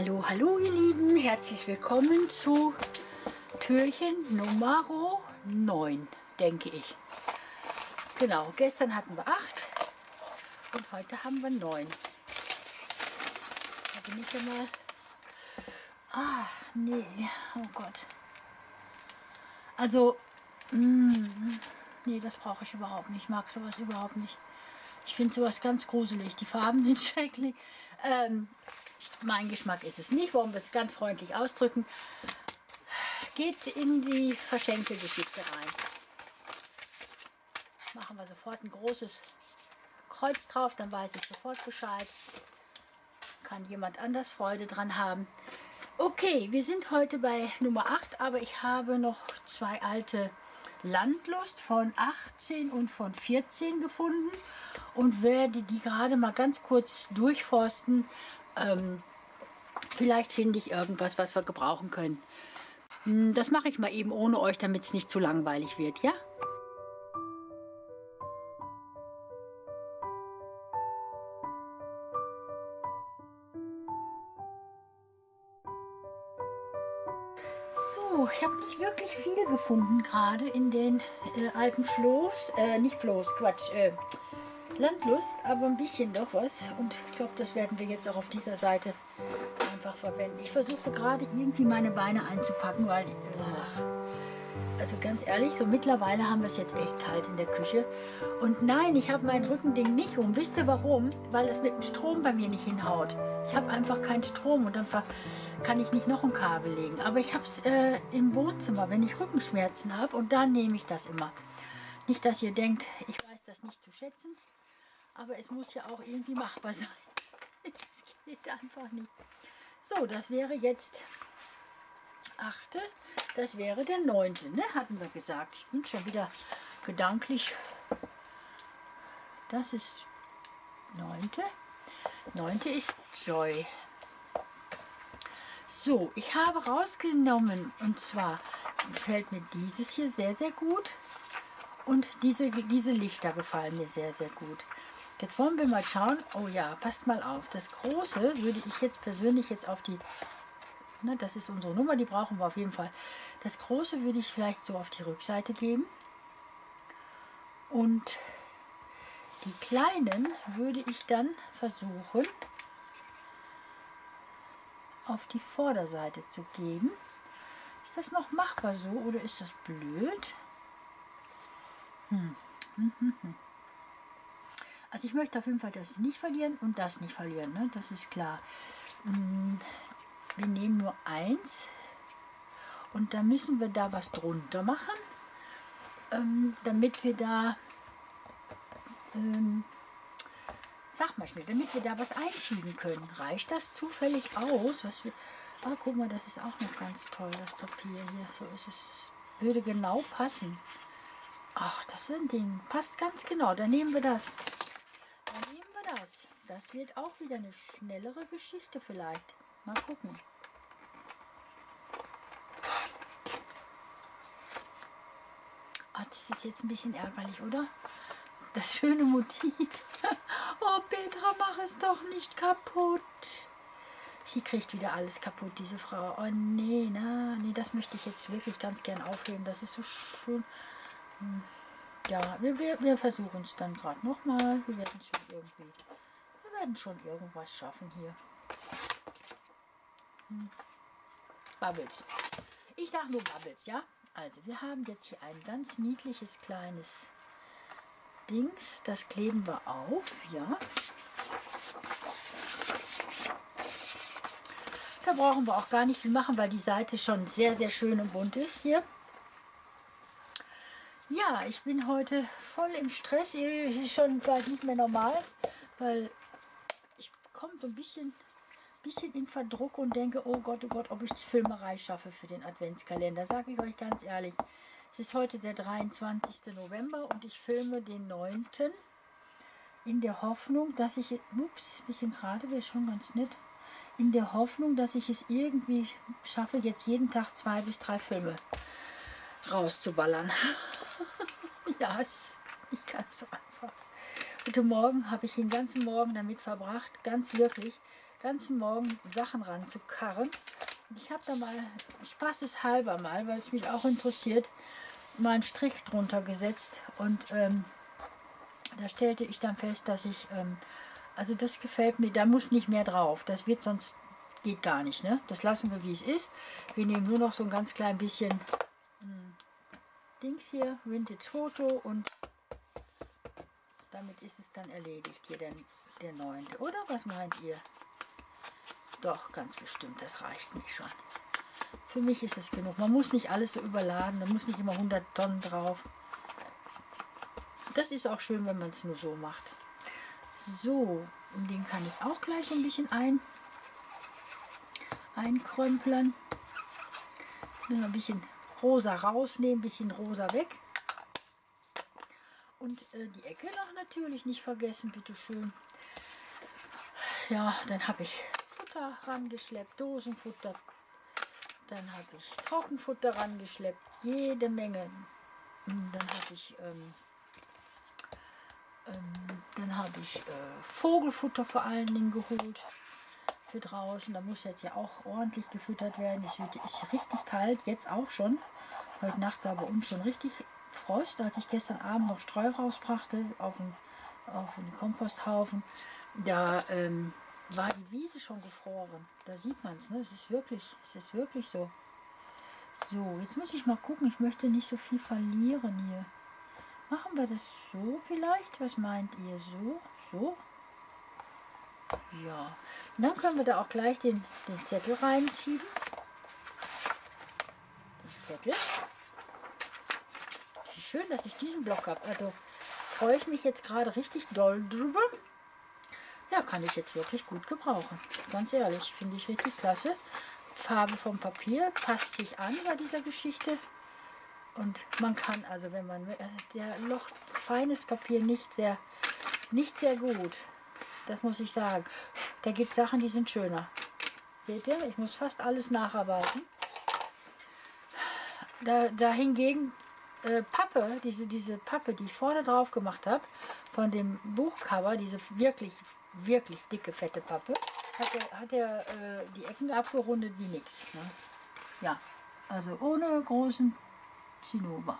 Hallo, hallo ihr Lieben, herzlich willkommen zu Türchen Nummer 9, denke ich. Genau, gestern hatten wir 8 und heute haben wir 9. Da bin ich ja mal... Ah, nee, oh Gott. Also, mm, nee, das brauche ich überhaupt nicht. Ich mag sowas überhaupt nicht. Ich finde sowas ganz gruselig. Die Farben sind schrecklich. Ähm, mein Geschmack ist es nicht. Wollen wir es ganz freundlich ausdrücken. Geht in die verschenkte Geschichte rein. Machen wir sofort ein großes Kreuz drauf, dann weiß ich sofort Bescheid. Kann jemand anders Freude dran haben. Okay, wir sind heute bei Nummer 8, aber ich habe noch zwei alte Landlust von 18 und von 14 gefunden und werde die gerade mal ganz kurz durchforsten. Ähm, vielleicht finde ich irgendwas, was wir gebrauchen können. Hm, das mache ich mal eben ohne euch, damit es nicht zu langweilig wird, ja? ich habe nicht wirklich viele gefunden, gerade in den äh, alten Floß, äh, nicht Floß, Quatsch, äh, Landlust, aber ein bisschen doch was. Und ich glaube, das werden wir jetzt auch auf dieser Seite einfach verwenden. Ich versuche gerade irgendwie meine Beine einzupacken, weil, ach, also ganz ehrlich, so mittlerweile haben wir es jetzt echt kalt in der Küche. Und nein, ich habe mein Rückending nicht um. Wisst ihr warum? Weil es mit dem Strom bei mir nicht hinhaut. Ich habe einfach keinen Strom und dann kann ich nicht noch ein Kabel legen. Aber ich habe es äh, im Wohnzimmer, wenn ich Rückenschmerzen habe und dann nehme ich das immer. Nicht, dass ihr denkt, ich weiß das nicht zu schätzen, aber es muss ja auch irgendwie machbar sein. Es geht einfach nicht. So, das wäre jetzt achte, das wäre der neunte, ne? hatten wir gesagt. Ich bin schon wieder gedanklich. Das ist neunte. Neunte ist Joy. So, ich habe rausgenommen und zwar gefällt mir dieses hier sehr, sehr gut und diese, diese Lichter gefallen mir sehr, sehr gut. Jetzt wollen wir mal schauen. Oh ja, passt mal auf. Das große würde ich jetzt persönlich jetzt auf die Ne, das ist unsere Nummer, die brauchen wir auf jeden Fall. Das große würde ich vielleicht so auf die Rückseite geben. Und die kleinen würde ich dann versuchen auf die Vorderseite zu geben. Ist das noch machbar so oder ist das blöd? Hm. Also ich möchte auf jeden Fall das nicht verlieren und das nicht verlieren, ne? das ist klar. Hm, wir nehmen nur eins und dann müssen wir da was drunter machen, ähm, damit wir da, ähm, sag mal schnell, damit wir da was einschieben können. Reicht das zufällig aus? Was wir, ah, guck mal, das ist auch noch ganz toll, das Papier hier. So ist es, würde genau passen. Ach, das ist ein Ding. Passt ganz genau. Dann nehmen wir das. Das. Das wird auch wieder eine schnellere Geschichte vielleicht. Mal gucken. Oh, das ist jetzt ein bisschen ärgerlich, oder? Das schöne Motiv. oh, Petra, mach es doch nicht kaputt. Sie kriegt wieder alles kaputt, diese Frau. Oh, nee, na, nee, das möchte ich jetzt wirklich ganz gern aufheben. Das ist so schön. Hm. Ja, wir, wir, wir versuchen es dann gerade nochmal. Wir werden schon irgendwie, wir werden schon irgendwas schaffen hier. Hm. Bubbles. Ich sage nur Bubbles, ja? Also, wir haben jetzt hier ein ganz niedliches kleines Dings. Das kleben wir auf, ja. Da brauchen wir auch gar nicht viel machen, weil die Seite schon sehr, sehr schön und bunt ist hier. Ja, ich bin heute voll im Stress. Ist schon gleich nicht mehr normal, weil ich komme so ein bisschen bisschen in Verdruck und denke, oh Gott, oh Gott, ob ich die Filmerei schaffe für den Adventskalender. Sage ich euch ganz ehrlich. Es ist heute der 23. November und ich filme den 9. In der Hoffnung, dass ich, ups, bisschen gerade, wäre schon ganz nett. In der Hoffnung, dass ich es irgendwie schaffe, jetzt jeden Tag zwei bis drei Filme rauszuballern. ja, ist nicht ganz so einfach. Heute Morgen habe ich den ganzen Morgen damit verbracht, ganz wirklich, ganzen Morgen Sachen ranzukarren. Ich habe da mal spaßeshalber mal, weil es mich auch interessiert, mal einen Strich drunter gesetzt und ähm, da stellte ich dann fest, dass ich, ähm, also das gefällt mir, da muss nicht mehr drauf. Das wird sonst, geht gar nicht, ne? Das lassen wir wie es ist. Wir nehmen nur noch so ein ganz klein bisschen Dings hier, Vintage Foto und damit ist es dann erledigt, hier der, der 9. Oder was meint ihr? Doch, ganz bestimmt, das reicht nicht schon. Für mich ist es genug. Man muss nicht alles so überladen, da muss nicht immer 100 Tonnen drauf. Das ist auch schön, wenn man es nur so macht. So, und den kann ich auch gleich ein bisschen ein, einkrömpeln. Ein bisschen rosa rausnehmen, ein bisschen rosa weg. Und äh, die Ecke noch natürlich nicht vergessen, bitteschön. Ja, dann habe ich Futter rangeschleppt, Dosenfutter. Dann habe ich Trockenfutter rangeschleppt, jede Menge. Und dann habe ich, ähm, ähm, dann habe ich äh, Vogelfutter vor allen Dingen geholt für draußen. Da muss jetzt ja auch ordentlich gefüttert werden. Es wird, ist richtig kalt, jetzt auch schon. Heute Nacht war bei uns schon richtig Frost, als ich gestern Abend noch Streu rausbrachte auf den, auf den Komposthaufen. Da ähm, war die Wiese schon gefroren. Da sieht man ne? Es ist wirklich, es ist wirklich so. So, jetzt muss ich mal gucken. Ich möchte nicht so viel verlieren hier. Machen wir das so vielleicht? Was meint ihr? So? So? Ja. Und dann können wir da auch gleich den, den Zettel reinschieben. Den Zettel. Schön, dass ich diesen Block habe. Also freue ich mich jetzt gerade richtig doll drüber. Ja, kann ich jetzt wirklich gut gebrauchen. Ganz ehrlich, finde ich richtig klasse. Farbe vom Papier passt sich an bei dieser Geschichte. Und man kann also, wenn man, äh, der Loch, feines Papier nicht sehr, nicht sehr gut. Das muss ich sagen. Da gibt es Sachen, die sind schöner. Seht ihr, ich muss fast alles nacharbeiten. Da, da äh, Pappe, diese, diese Pappe, die ich vorne drauf gemacht habe, von dem Buchcover, diese wirklich wirklich dicke, fette Pappe, hat er, hat er äh, die Ecken abgerundet wie nix. Ne? Ja, also ohne großen Zinnober.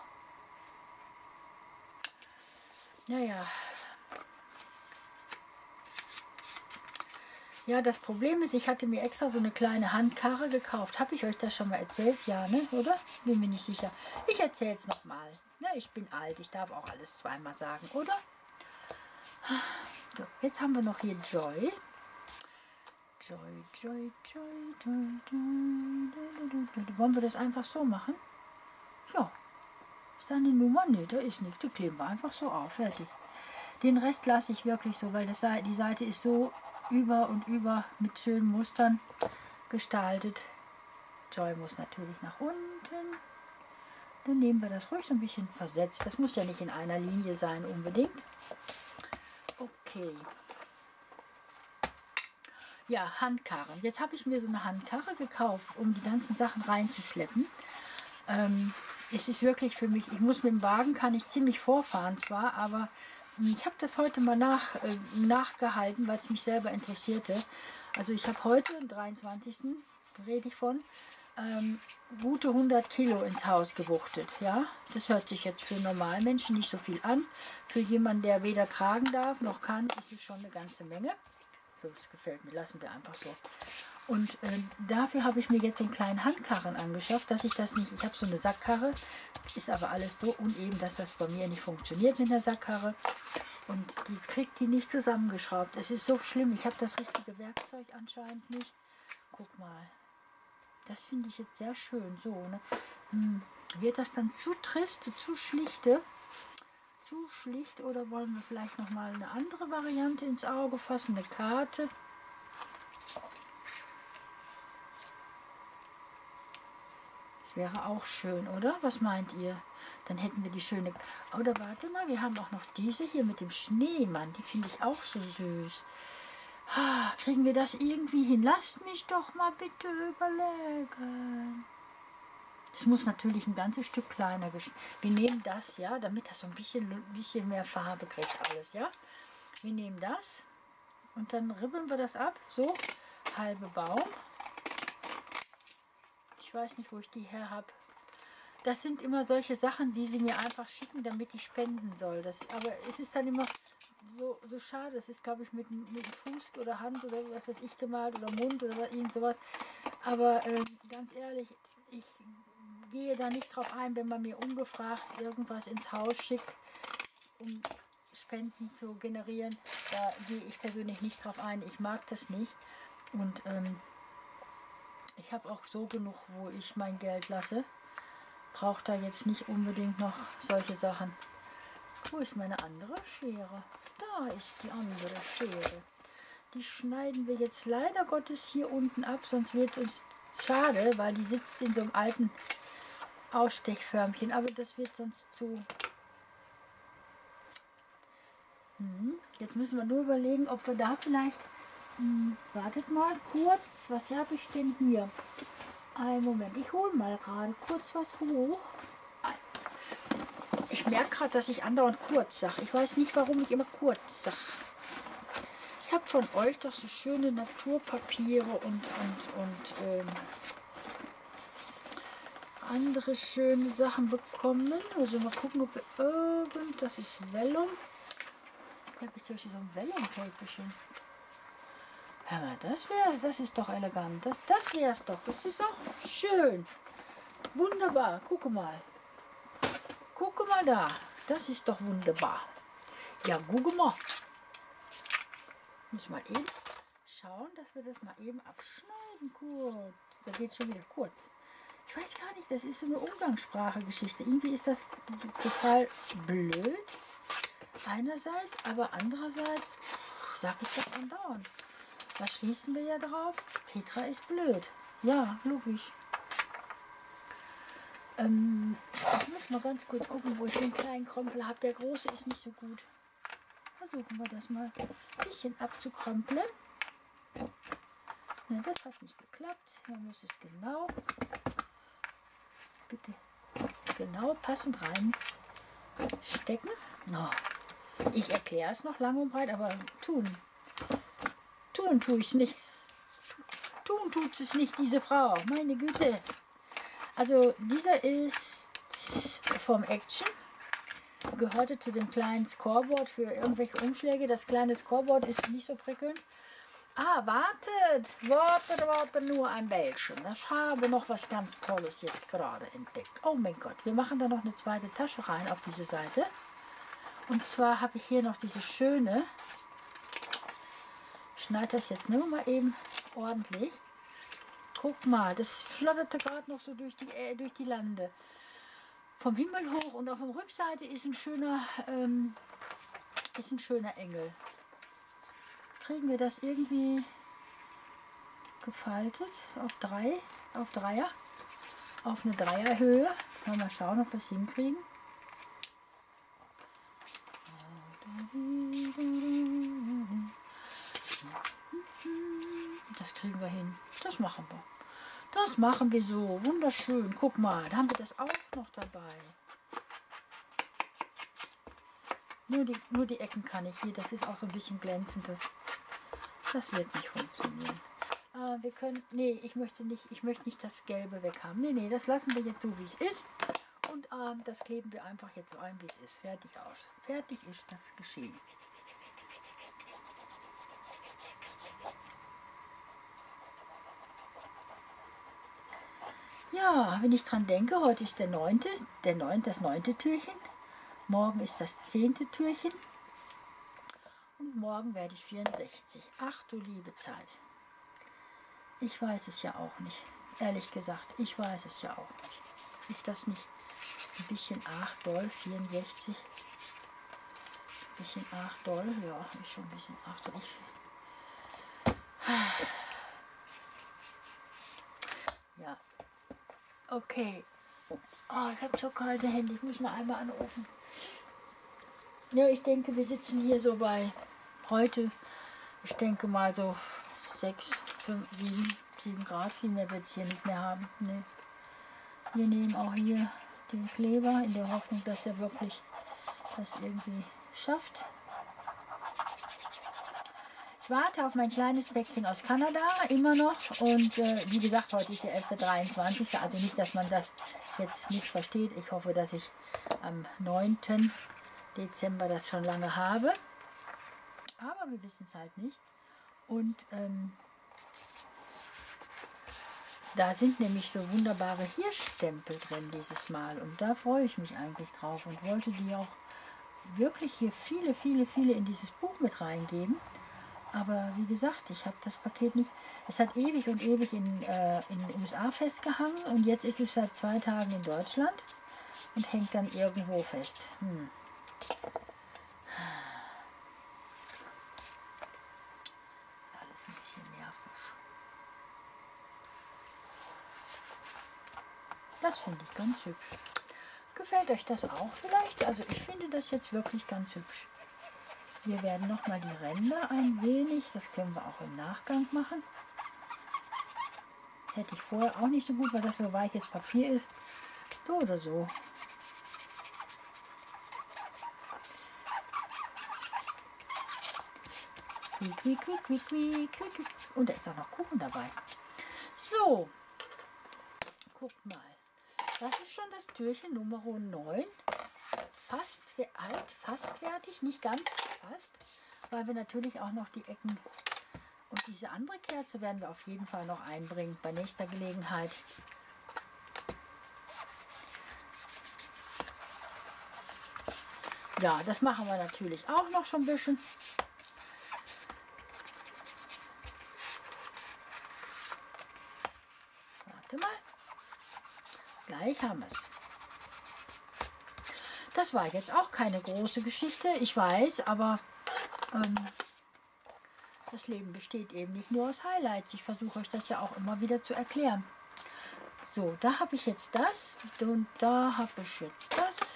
Naja. Ja, das Problem ist, ich hatte mir extra so eine kleine Handkarre gekauft. Habe ich euch das schon mal erzählt? Ja, ne? Oder? Bin mir nicht sicher. Ich erzähle es nochmal. Ne, ich bin alt, ich darf auch alles zweimal sagen, oder? So, jetzt haben wir noch hier Joy. Joy, Joy, Joy, Joy, Joy. Wollen wir das einfach so machen? Ja. Ist da eine Nummer? Ne, da ist nichts. Die kleben wir einfach so auf. Fertig. Den Rest lasse ich wirklich so, weil das, die Seite ist so über und über mit schönen Mustern gestaltet. Joy muss natürlich nach unten. Dann nehmen wir das ruhig so ein bisschen versetzt. Das muss ja nicht in einer Linie sein unbedingt. Okay. Ja, Handkarren. Jetzt habe ich mir so eine Handkarre gekauft, um die ganzen Sachen reinzuschleppen. Ähm, es ist wirklich für mich, ich muss mit dem Wagen, kann ich ziemlich vorfahren zwar, aber ich habe das heute mal nach, äh, nachgehalten, weil es mich selber interessierte. Also ich habe heute, am 23. rede ich von, ähm, gute 100 Kilo ins Haus gewuchtet. Ja, das hört sich jetzt für Normalmenschen nicht so viel an. Für jemanden, der weder tragen darf noch kann, ist es schon eine ganze Menge. So, das gefällt mir. Lassen wir einfach so. Und äh, dafür habe ich mir jetzt so einen kleinen Handkarren angeschafft, dass ich das nicht, ich habe so eine Sackkarre, ist aber alles so uneben, dass das bei mir nicht funktioniert mit der Sackkarre. Und die kriegt die nicht zusammengeschraubt. Es ist so schlimm. Ich habe das richtige Werkzeug anscheinend nicht. Guck mal, das finde ich jetzt sehr schön. So, ne? Hm, wird das dann zu trist, zu schlichte? Zu schlicht oder wollen wir vielleicht noch mal eine andere Variante ins Auge fassen? Eine Karte. Wäre auch schön, oder? Was meint ihr? Dann hätten wir die schöne... Oder warte mal, wir haben auch noch diese hier mit dem Schneemann. Die finde ich auch so süß. Kriegen wir das irgendwie hin? Lasst mich doch mal bitte überlegen. Es muss natürlich ein ganzes Stück kleiner Wir nehmen das, ja, damit das so ein bisschen, bisschen mehr Farbe kriegt alles, ja. Wir nehmen das und dann ribbeln wir das ab, so. halbe Baum. Ich weiß nicht, wo ich die her habe. Das sind immer solche Sachen, die sie mir einfach schicken, damit ich spenden soll. Das, aber es ist dann immer so, so schade. Es ist, glaube ich, mit, mit Fuß oder Hand oder was weiß ich gemalt oder Mund oder irgend sowas. Aber äh, ganz ehrlich, ich gehe da nicht drauf ein, wenn man mir ungefragt irgendwas ins Haus schickt, um Spenden zu generieren. Da gehe ich persönlich nicht drauf ein. Ich mag das nicht. Und ähm, ich habe auch so genug, wo ich mein Geld lasse. Braucht da jetzt nicht unbedingt noch solche Sachen. Wo ist meine andere Schere? Da ist die andere Schere. Die schneiden wir jetzt leider Gottes hier unten ab, sonst wird es uns schade, weil die sitzt in so einem alten Ausstechförmchen. Aber das wird sonst zu... Hm. Jetzt müssen wir nur überlegen, ob wir da vielleicht... Hm, wartet mal kurz. Was habe ich denn hier? Ein Moment, ich hole mal gerade kurz was hoch. Ich merke gerade, dass ich andauernd kurz sage. Ich weiß nicht, warum ich immer kurz sage. Ich habe von euch doch so schöne Naturpapiere und, und, und ähm, andere schöne Sachen bekommen. Also mal gucken, ob wir irgend... Das ist Vellum. Habe ich zum Beispiel so ein Vellum-Käppchen. Hör mal, das wäre, das ist doch elegant. Das, das wäre es doch. Das ist auch schön. Wunderbar. Gucke mal. Gucke mal da. Das ist doch wunderbar. Ja, gucke mal. Muss mal eben schauen, dass wir das mal eben abschneiden. Kurz. Da geht schon wieder kurz. Ich weiß gar nicht, das ist so eine Umgangssprache-Geschichte. Irgendwie ist das total blöd. Einerseits, aber andererseits sage ich das andauernd. Da schließen wir ja drauf. Petra ist blöd. Ja, logisch. Ähm, ich muss mal ganz kurz gucken, wo ich den kleinen Krempel habe. Der große ist nicht so gut. Versuchen wir das mal ein bisschen abzukrempeln. Ne, das hat nicht geklappt. Man muss es genau, bitte, genau passend rein stecken. No. Ich erkläre es noch lang und breit, aber tun Tun tue ich nicht. Tun tut es nicht, diese Frau. Meine Güte. Also dieser ist vom Action. Gehörte zu dem kleinen Scoreboard für irgendwelche Umschläge. Das kleine Scoreboard ist nicht so prickelnd. Ah, wartet, wartet, wartet nur ein Bällchen. Ich habe noch was ganz Tolles jetzt gerade entdeckt. Oh mein Gott, wir machen da noch eine zweite Tasche rein auf diese Seite. Und zwar habe ich hier noch diese schöne schneide das jetzt nur mal eben ordentlich. Guck mal, das flatterte gerade noch so durch die, äh, durch die Lande. Vom Himmel hoch und auf der Rückseite ist ein schöner, ähm, ist ein schöner Engel. Kriegen wir das irgendwie gefaltet auf drei, auf Dreier, auf eine Dreierhöhe. Mal schauen, ob wir es hinkriegen. Das kriegen wir hin. Das machen wir. Das machen wir so. Wunderschön. Guck mal, da haben wir das auch noch dabei. Nur die, nur die Ecken kann ich hier. Das ist auch so ein bisschen glänzend. Das, das wird nicht funktionieren. Äh, wir können, nee, ich möchte nicht, ich möchte nicht das Gelbe weg haben. Nee, nee, das lassen wir jetzt so, wie es ist. Und ähm, das kleben wir einfach jetzt so ein, wie es ist. Fertig aus. Fertig ist das geschehen. Ja, wenn ich dran denke, heute ist der neunte, der neunte, das neunte Türchen. Morgen ist das zehnte Türchen. Und morgen werde ich 64. Ach du liebe Zeit. Ich weiß es ja auch nicht. Ehrlich gesagt, ich weiß es ja auch nicht. Ist das nicht ein bisschen arg doll, 64? Ein bisschen arg doll? Ja, ist schon ein bisschen arg doll ja, Okay. Oh, ich habe so kalte Hände. Ich muss mal einmal an den Ofen. Ja, ich denke, wir sitzen hier so bei heute, ich denke mal so 6, 5, 7, 7 Grad. Viel mehr wird es hier nicht mehr haben. Nee. Wir nehmen auch hier den Kleber in der Hoffnung, dass er wirklich das irgendwie schafft. Ich warte auf mein kleines Päckchen aus Kanada, immer noch. Und äh, wie gesagt, heute ist der erste 23. Also nicht, dass man das jetzt nicht versteht. Ich hoffe, dass ich am 9. Dezember das schon lange habe. Aber wir wissen es halt nicht. Und ähm, da sind nämlich so wunderbare Hirschstempel drin dieses Mal. Und da freue ich mich eigentlich drauf und wollte die auch wirklich hier viele, viele, viele in dieses Buch mit reingeben. Aber wie gesagt, ich habe das Paket nicht. Es hat ewig und ewig in, äh, in den USA festgehangen und jetzt ist es seit zwei Tagen in Deutschland und hängt dann irgendwo fest. Hm. Alles ein bisschen nervig. Das finde ich ganz hübsch. Gefällt euch das auch vielleicht? Also ich finde das jetzt wirklich ganz hübsch. Wir werden noch mal die Ränder ein wenig, das können wir auch im Nachgang machen. Hätte ich vorher auch nicht so gut, weil das so weiches Papier ist. So oder so. Quiek, quiek, quiek, quiek, quiek, quiek. Und da ist auch noch Kuchen dabei. So, guckt mal. Das ist schon das Türchen Nummer 9. Fast alt, fast fertig, nicht ganz fast, weil wir natürlich auch noch die Ecken und diese andere Kerze werden wir auf jeden Fall noch einbringen bei nächster Gelegenheit. Ja, das machen wir natürlich auch noch schon ein bisschen. Warte mal. Gleich haben wir es. Das war jetzt auch keine große Geschichte, ich weiß, aber ähm, das Leben besteht eben nicht nur aus Highlights. Ich versuche euch das ja auch immer wieder zu erklären. So, da habe ich jetzt das und da habe ich jetzt das.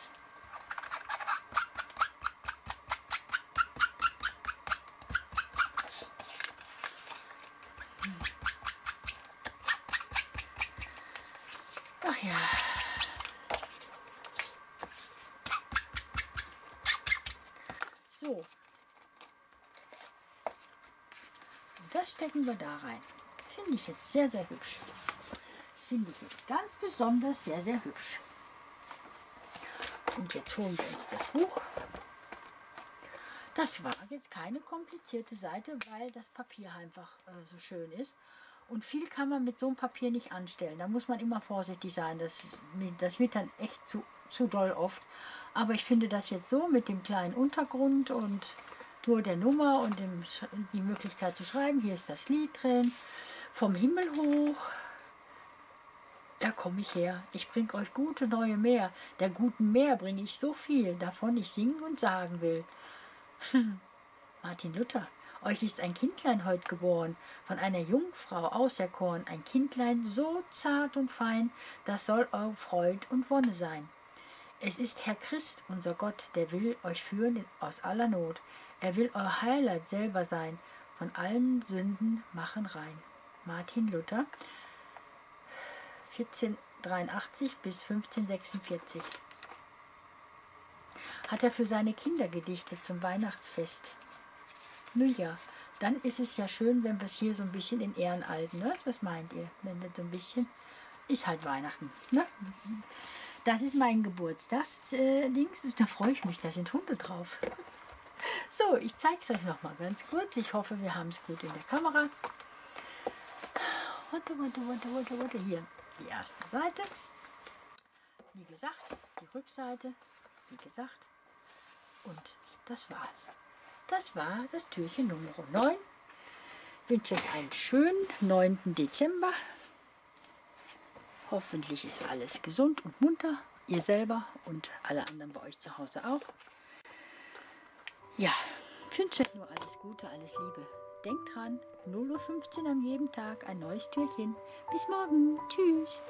Stecken wir da rein. Finde ich jetzt sehr, sehr hübsch. Das finde ich jetzt ganz besonders sehr, sehr hübsch. Und jetzt holen wir uns das Buch. Das war jetzt keine komplizierte Seite, weil das Papier einfach äh, so schön ist. Und viel kann man mit so einem Papier nicht anstellen. Da muss man immer vorsichtig sein. Das, das wird dann echt zu, zu doll oft. Aber ich finde das jetzt so mit dem kleinen Untergrund und nur der Nummer und dem, die Möglichkeit zu schreiben. Hier ist das Lied drin. Vom Himmel hoch, da komme ich her. Ich bringe euch gute neue Meer. Der guten Meer bringe ich so viel, davon ich singen und sagen will. Martin Luther, euch ist ein Kindlein heut geboren, von einer Jungfrau auserkoren, ein Kindlein so zart und fein, das soll eure Freud und Wonne sein. Es ist Herr Christ, unser Gott, der will euch führen aus aller Not. Er will euer Heiland selber sein, von allen Sünden machen rein. Martin Luther, 1483 bis 1546. Hat er für seine Kinder gedichtet zum Weihnachtsfest. Nun ja, dann ist es ja schön, wenn wir es hier so ein bisschen in Ehren halten. Ne? Was meint ihr? Wenn wir so ein bisschen, ist halt Weihnachten. Ne? Das ist mein Geburtstagsdings. Äh, da freue ich mich, da sind Hunde drauf. So, ich zeige es euch noch mal ganz kurz. Ich hoffe, wir haben es gut in der Kamera. Warte, warte, warte, warte, warte. Hier die erste Seite. Wie gesagt, die Rückseite. Wie gesagt. Und das war's. Das war das Türchen Nummer 9. Ich wünsche euch einen schönen 9. Dezember. Hoffentlich ist alles gesund und munter. Ihr selber und alle anderen bei euch zu Hause auch. Ja, ich wünsche euch nur alles Gute, alles Liebe. Denkt dran, 0.15 Uhr an jedem Tag ein neues Türchen. Bis morgen. Tschüss.